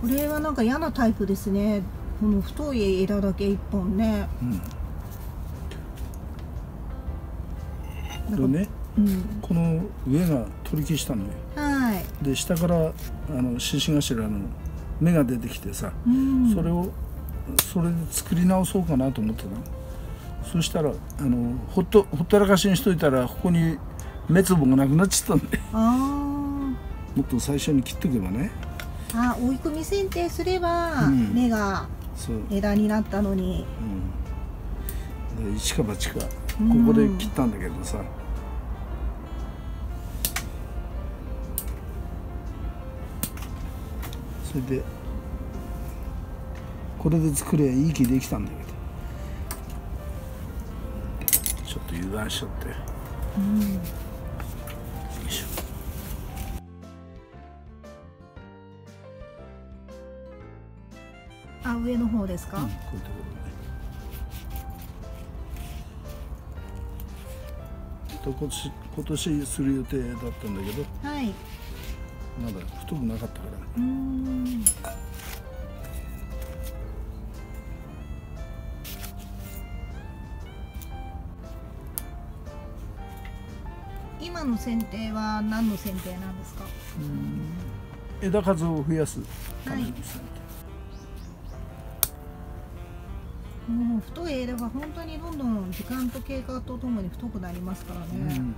これはなんか嫌なタイプですね。この太い枝だけ一本ね。うん。でね、うん、この上が取り消したのよ。はい、で下からあの獅子頭の芽が出てきてさ、うん、それをそれで作り直そうかなと思ってたの。そしたらあのほっとほったらかしにしといたらここに芽つぼがなくなっちゃったんで。あもっと最初に切っとけばね。ーあ追い込み剪定すれば、うん。芽が枝になったのに。うん、で一か八かこうん。こで切ったんだけどさ、それでこれで作りゃいい木できたんだけど。ちょっと油断しちゃって。ようん上の方ですか、うんこういうところねと今年今年する予定だったんだけど。はい。まだ太くなかったから。うーん。今の剪定は何の剪定なんですか？枝数を増やすためにですね、もう太い枝が本当にどんどん時間と経過とともに太くなりますからね、うん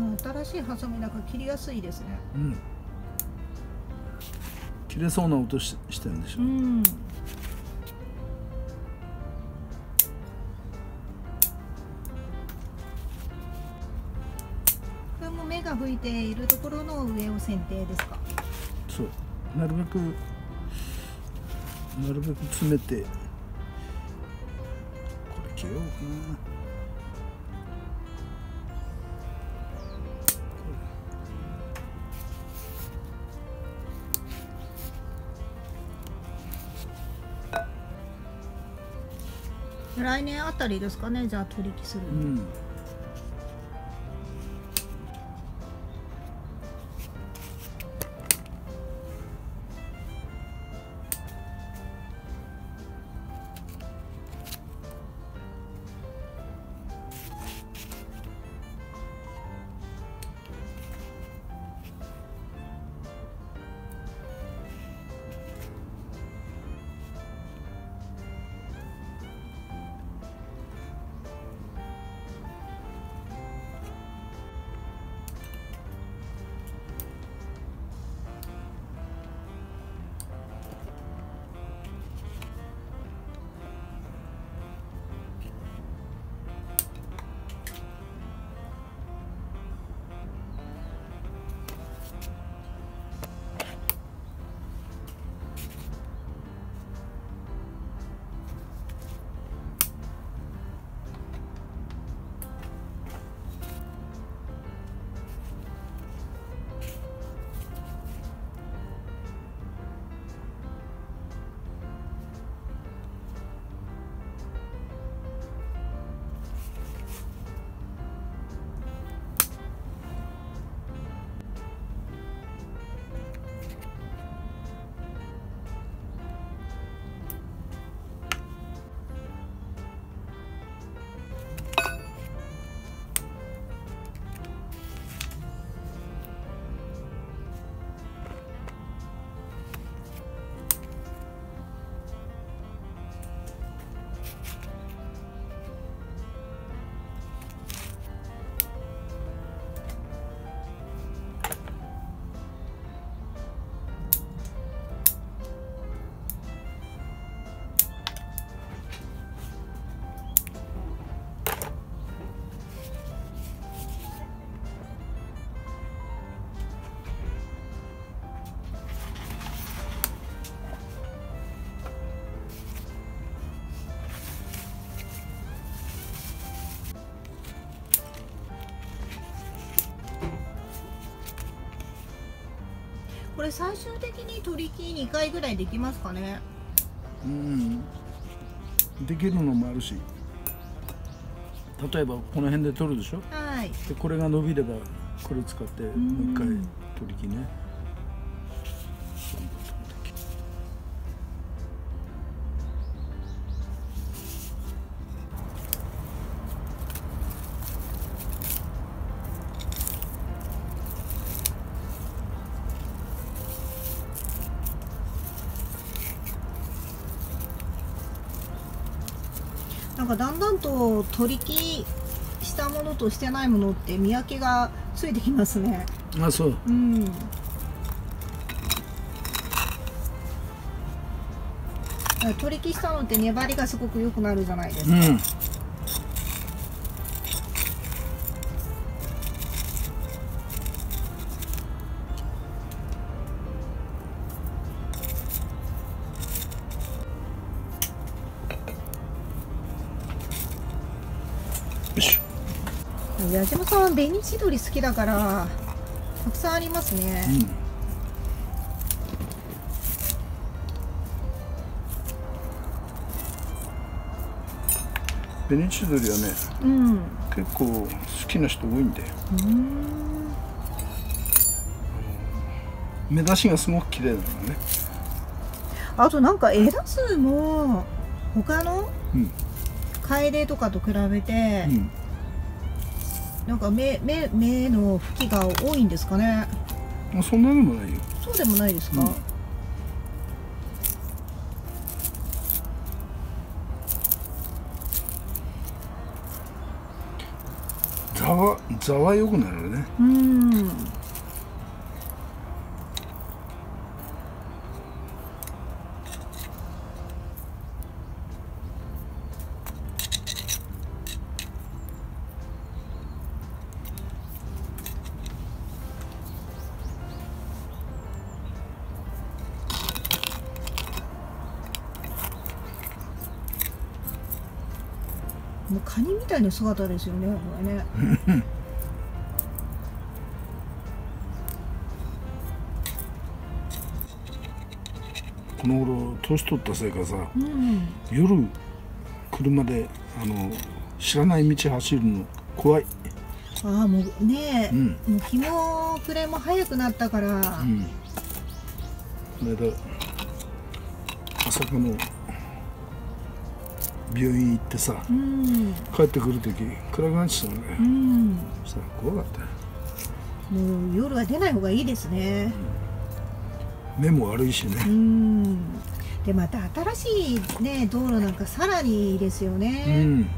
もう新しいハサミだから切りやすいですね。うん。切れそうな音ししてんでしょ、うん。これも芽が吹いているところの上を剪定ですか？そう。なるべくなるべく詰めてこれ切ろうかな来年あたりですかねじゃあ取り木するの、うん。これ最終的に取り木2回ぐらいできますかね。うん。できるのもあるし。例えばこの辺で取るでしょ？はい。でこれが伸びればこれ使ってもう一回うん取り木ね。なんかだんだんと取り木したものとしてないものって見分けがついてきますね。あそう。うん。取り木したのって粘りがすごく良くなるじゃないですか、うん矢島さんは紅千鳥好きだからたくさんありますね、うん。紅千鳥はねうん。結構好きな人多いんだようん。目出しがすごく綺麗なのね。あとなんか枝数も他のうん。楓とかと比べて、うんなんか目目目の吹きが多いんですかね。まあそんなでもないよ。そうでもないですか、うん。ざわざわよくなるね。うんもうカニみたいな姿ですよねこれね。この頃年取ったせいかさうん夜車であの知らない道走るの怖い。ああもうねえ、うん。もう日も暮れも早くなったから、うん。この間朝霞の病院行ってさうん。帰ってくる時暗くなってたのね。うん。そしたら怖かったよ。もう夜は出ない方がいいですね。目も悪いしうねん。でまた新しいね道路なんかさらにいいですようね、ん